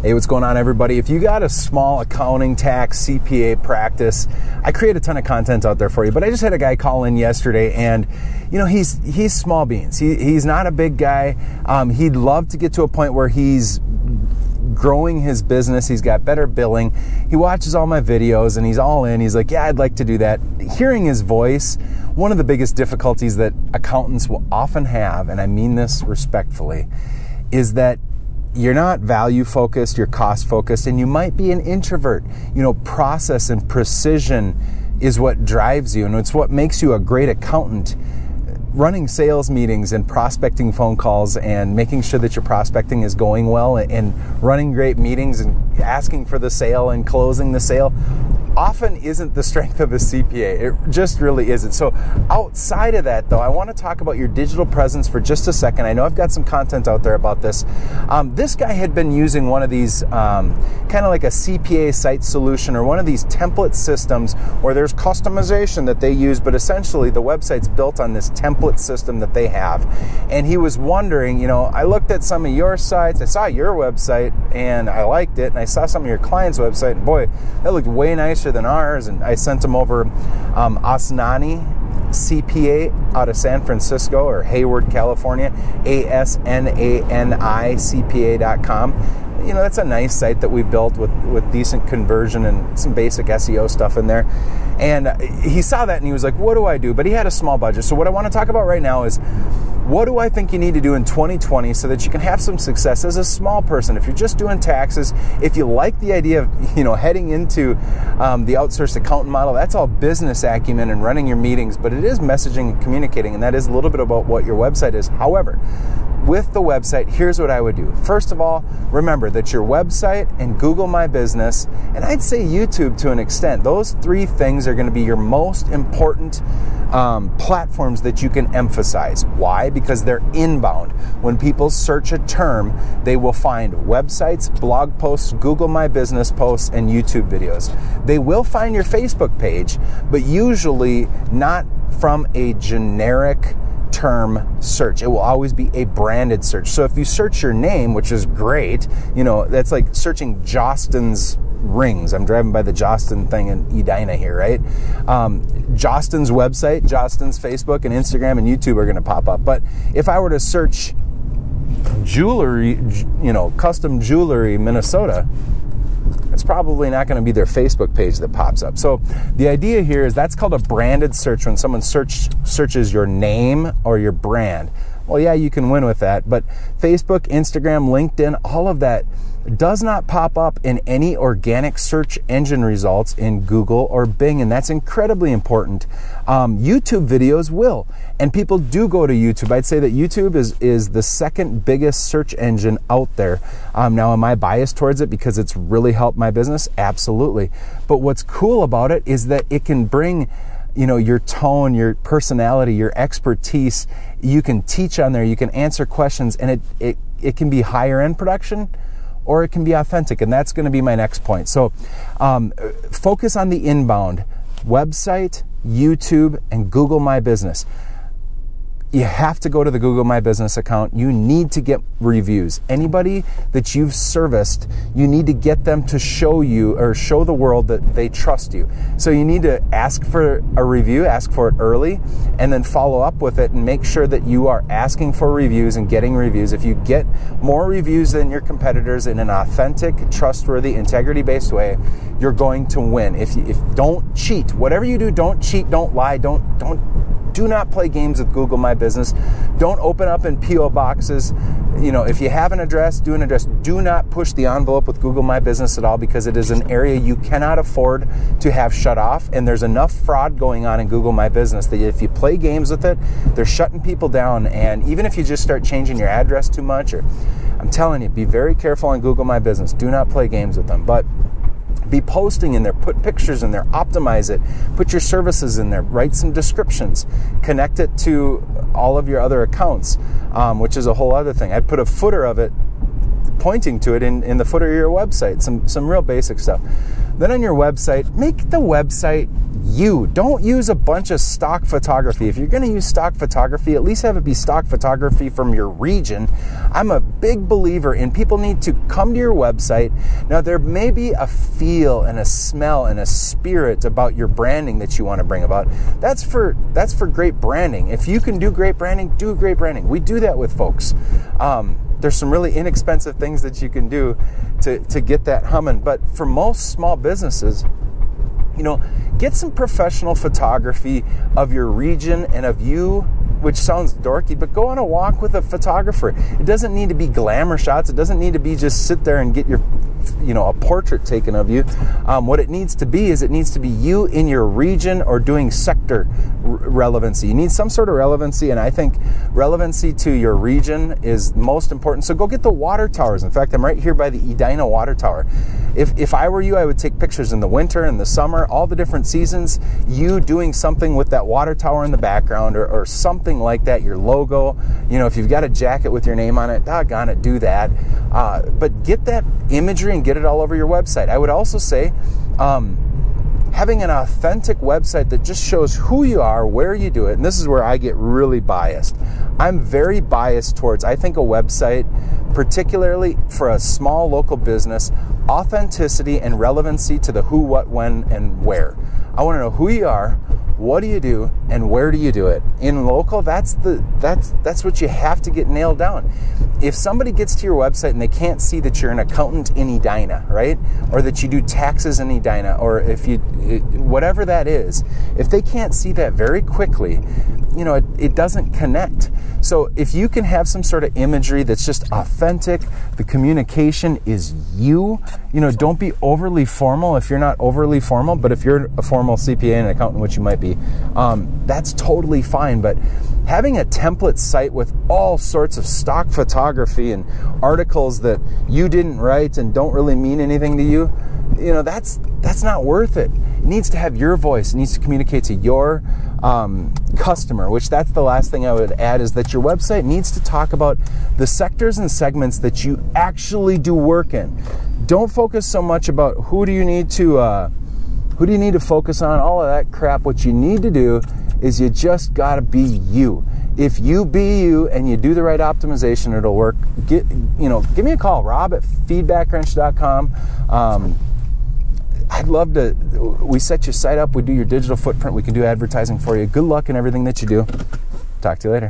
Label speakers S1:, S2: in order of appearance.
S1: Hey, what's going on, everybody? If you got a small accounting, tax, CPA practice, I create a ton of content out there for you. But I just had a guy call in yesterday, and you know he's he's small beans. He, he's not a big guy. Um, he'd love to get to a point where he's growing his business. He's got better billing. He watches all my videos, and he's all in. He's like, "Yeah, I'd like to do that." Hearing his voice, one of the biggest difficulties that accountants will often have, and I mean this respectfully, is that you're not value focused, you're cost focused, and you might be an introvert. You know, process and precision is what drives you, and it's what makes you a great accountant. Running sales meetings and prospecting phone calls and making sure that your prospecting is going well and running great meetings and asking for the sale and closing the sale often isn't the strength of a CPA. It just really isn't. So, outside of that, though, I want to talk about your digital presence for just a second. I know I've got some content out there about this. Um, this guy had been using one of these um, kind of like a CPA site solution or one of these template systems where there's customization that they use, but essentially the website's built on this template system that they have. And he was wondering, you know, I looked at some of your sites, I saw your website, and I liked it, and I saw some of your clients' website, and boy, that looked way nicer than ours. And I sent them over um, Asnani CPA out of San Francisco or Hayward, California, A You know, that's a nice site that we built with, with decent conversion and some basic SEO stuff in there. And he saw that and he was like, What do I do? But he had a small budget. So, what I want to talk about right now is what do I think you need to do in 2020 so that you can have some success as a small person? If you're just doing taxes, if you like the idea of you know heading into um, the outsourced accountant model, that's all business acumen and running your meetings, but it is messaging and communicating, and that is a little bit about what your website is. However, with the website, here's what I would do. First of all, remember that your website and Google My Business, and I'd say YouTube to an extent, those three things are going to be your most important um, platforms that you can emphasize. Why? Because they're inbound. When people search a term, they will find websites, blog posts, Google My Business posts, and YouTube videos. They will find your Facebook page, but usually not from a generic term search. It will always be a branded search. So if you search your name, which is great, you know, that's like searching Jostens rings. I'm driving by the Jostin thing in Edina here, right? Um, Jostens website, Jostens Facebook and Instagram and YouTube are going to pop up. But if I were to search jewelry, you know, custom jewelry Minnesota, it's probably not going to be their Facebook page that pops up. So the idea here is that's called a branded search when someone search, searches your name or your brand. Well, yeah, you can win with that, but Facebook, Instagram, LinkedIn, all of that does not pop up in any organic search engine results in Google or Bing, and that's incredibly important. Um, YouTube videos will, and people do go to YouTube. I'd say that YouTube is is the second biggest search engine out there. Um, now, am I biased towards it because it's really helped my business? Absolutely. But what's cool about it is that it can bring you know your tone your personality your expertise you can teach on there you can answer questions and it it, it can be higher end production or it can be authentic. And that's going to be my next point. So um, focus on the inbound website, YouTube, and Google My Business you have to go to the Google My Business account. You need to get reviews. Anybody that you've serviced, you need to get them to show you or show the world that they trust you. So you need to ask for a review, ask for it early, and then follow up with it and make sure that you are asking for reviews and getting reviews. If you get more reviews than your competitors in an authentic, trustworthy, integrity-based way, you're going to win. If you, if don't cheat, whatever you do, don't cheat, don't lie, don't don't do not play games with Google My Business. Don't open up in PO boxes. You know, if you have an address, do an address. Do not push the envelope with Google My Business at all because it is an area you cannot afford to have shut off. And there's enough fraud going on in Google My Business that if you play games with it, they're shutting people down. And even if you just start changing your address too much, or I'm telling you, be very careful on Google My Business. Do not play games with them. But be posting in there, put pictures in there, optimize it, put your services in there, write some descriptions, connect it to all of your other accounts, um, which is a whole other thing. I'd put a footer of it pointing to it in, in the footer of your website, some, some real basic stuff. Then on your website, make the website you. Don't use a bunch of stock photography. If you're going to use stock photography, at least have it be stock photography from your region. I'm a big believer in people need to come to your website. Now, there may be a feel and a smell and a spirit about your branding that you want to bring about. That's for that's for great branding. If you can do great branding, do great branding. We do that with folks. Um, there's some really inexpensive things that you can do to, to get that humming. But for most small businesses, you know, get some professional photography of your region and of you which sounds dorky, but go on a walk with a photographer. It doesn't need to be glamour shots. It doesn't need to be just sit there and get your, you know, a portrait taken of you. Um, what it needs to be is it needs to be you in your region or doing sector relevancy. You need some sort of relevancy, and I think relevancy to your region is most important. So go get the water towers. In fact, I'm right here by the Edina Water Tower. If, if I were you, I would take pictures in the winter and the summer, all the different seasons, you doing something with that water tower in the background or, or something like that, your logo. You know, if you've got a jacket with your name on it, doggone it, do that. Uh, but get that imagery and get it all over your website. I would also say, um, having an authentic website that just shows who you are, where you do it, and this is where I get really biased. I'm very biased towards, I think, a website, particularly for a small local business, authenticity and relevancy to the who, what, when, and where. I want to know who you are, what do you do and where do you do it? In local that's the that's that's what you have to get nailed down. If somebody gets to your website and they can't see that you're an accountant in edina right? Or that you do taxes in edina or if you whatever that is if they can't see that very quickly you know it, it doesn't connect. So if you can have some sort of imagery that's just authentic the communication is you you know don't be overly formal if you're not overly formal but if you're a formal cpa and accountant which you might be um, that's totally fine. But having a template site with all sorts of stock photography and articles that you didn't write and don't really mean anything to you, you know, that's that's not worth it. It needs to have your voice. It needs to communicate to your um, customer. Which that's the last thing I would add is that your website needs to talk about the sectors and segments that you actually do work in. Don't focus so much about who do you need to. Uh, who do you need to focus on? All of that crap. What you need to do is you just got to be you. If you be you and you do the right optimization, it'll work. Get you know, give me a call, Rob at feedbackwrench.com. Um, I'd love to. We set your site up. We do your digital footprint. We can do advertising for you. Good luck in everything that you do. Talk to you later.